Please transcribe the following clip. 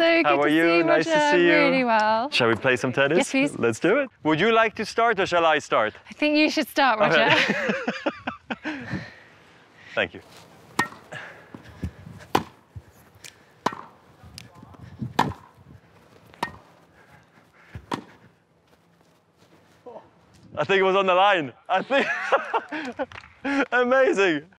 So How are you? Nice to see you. Really well. Shall we play some tennis? Yes, please. Let's do it. Would you like to start or shall I start? I think you should start, Roger. Okay. Thank you. I think it was on the line. I think. Amazing.